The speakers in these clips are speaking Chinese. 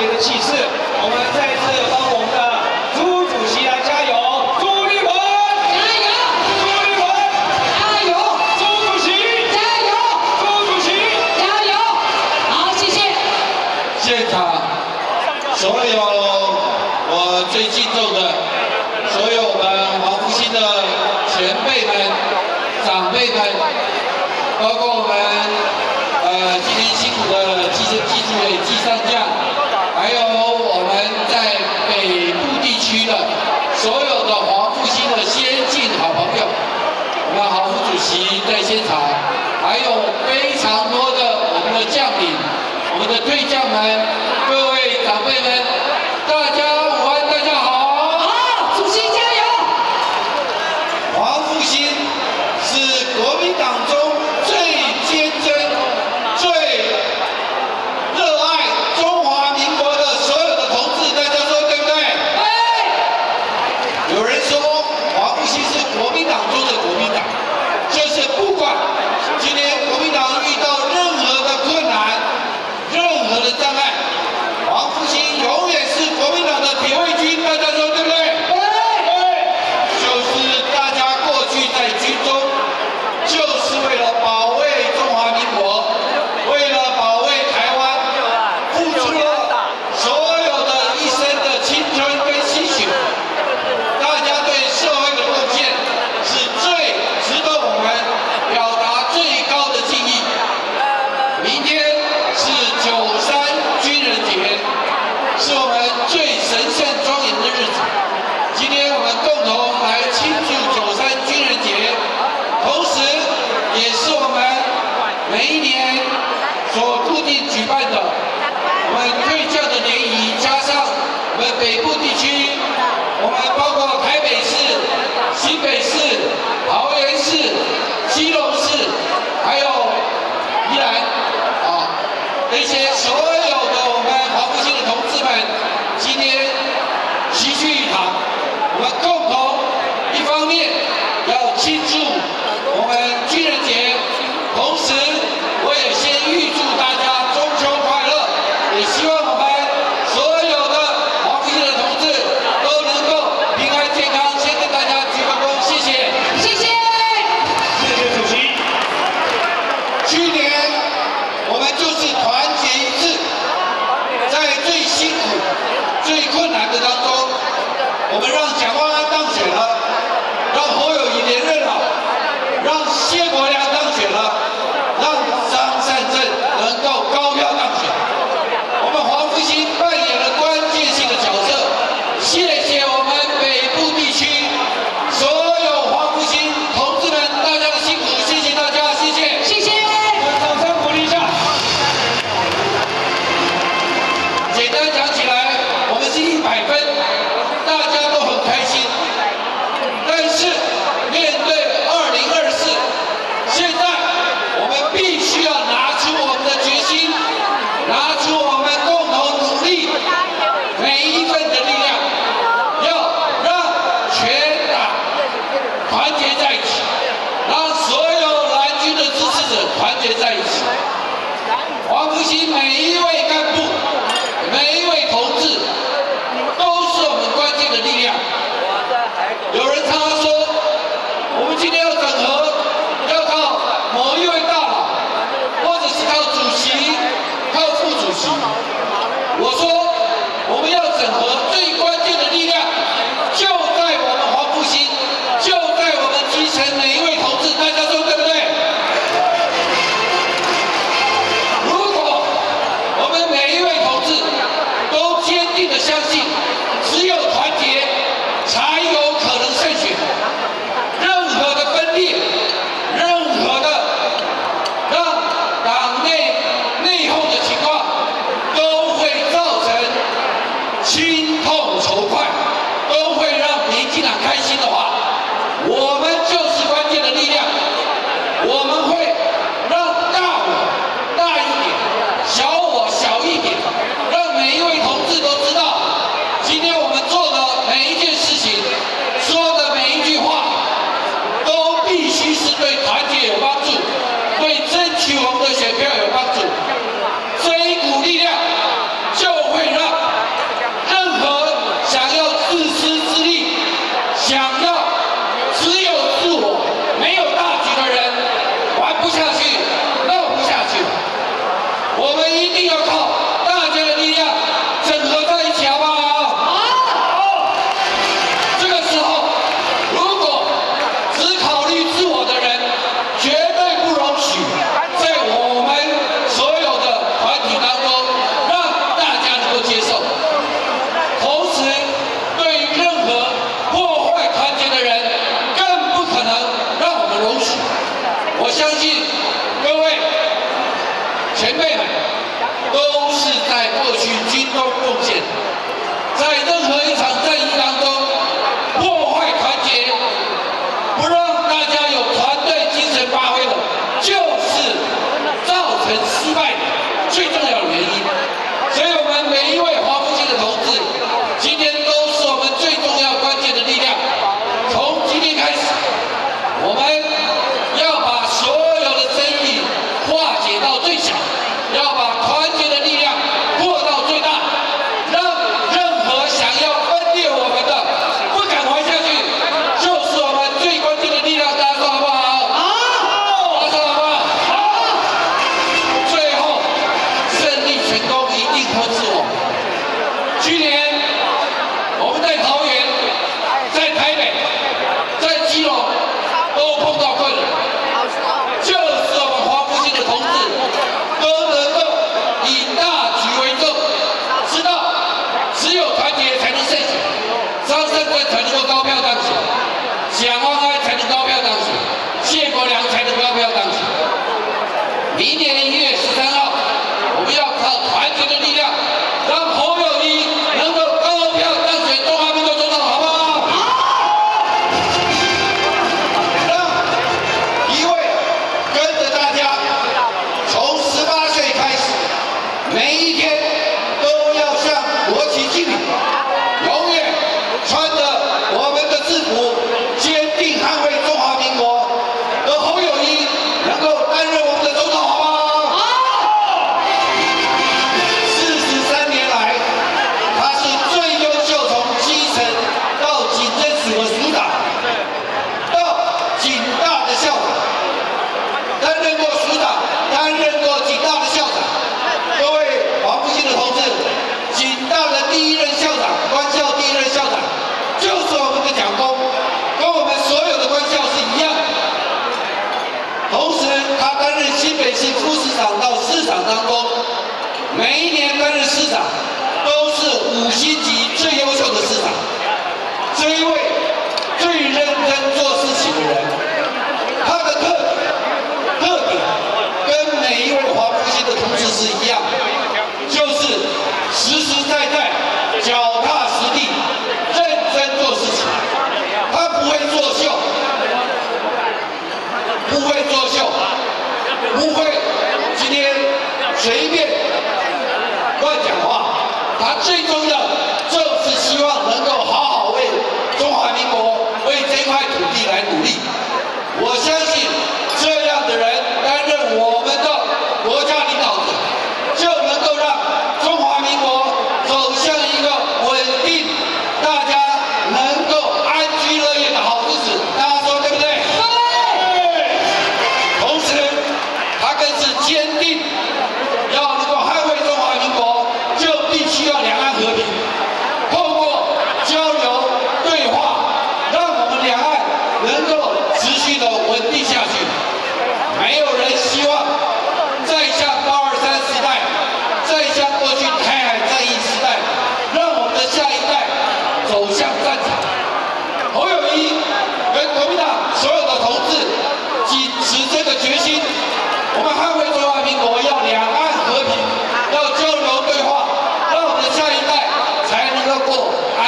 一个气势我们再次帮我们的朱主席来加油朱立文加油朱立文加油朱主席加油朱主席加油好谢谢。现场所有我最敬重的所有的退将们、 一场战争 Hudson. 他的第一任校长，官校第一任校长，就是我们的蒋工，跟我们所有的官校是一样。同时，他担任新北市副市长到市长当中，每一年担任市长都是五星级最优秀的市长。Washington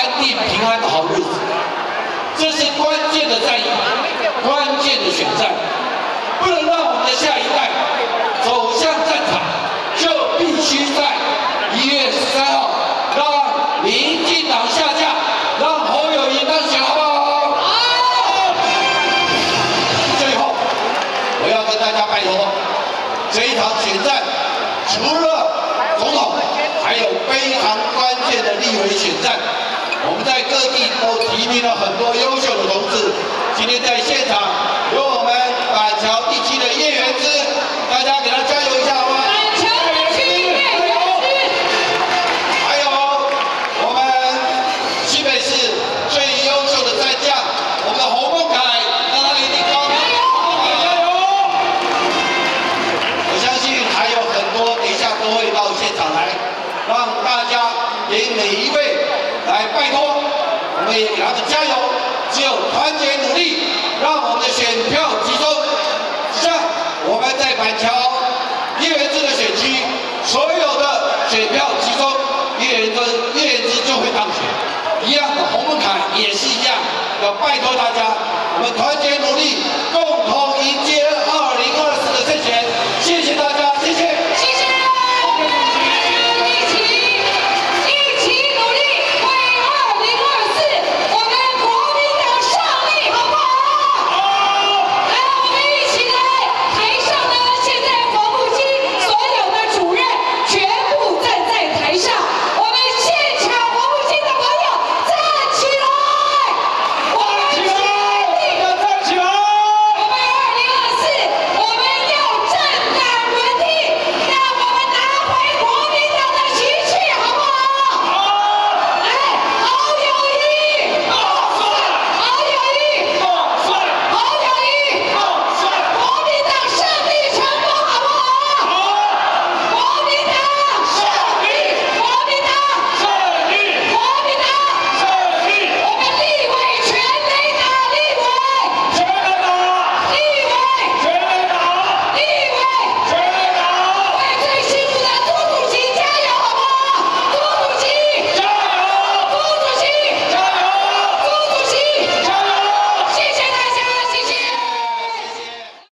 安定、平安的好日子。这是关键的战役，关键的选战，不能让我们的下一代走向战场，就必须在一月十三号让民进党下架，让侯友谊当选，好不好？好。最后，我要跟大家拜托，这一场选战，除了总统，还有非常关键的立委选战。我们在各地都提名了很多优秀的同志，今天在现场有我们板桥地区的叶元之，大家给他加油。可以给他们加油，只有团结努力，让我们的选票集中。像我们在板桥，一人制的选区，所有的选票集中，一人蹲，一人支就会当选。一样的，红门坎也是一样，要拜托大家，我们团结努力，共同。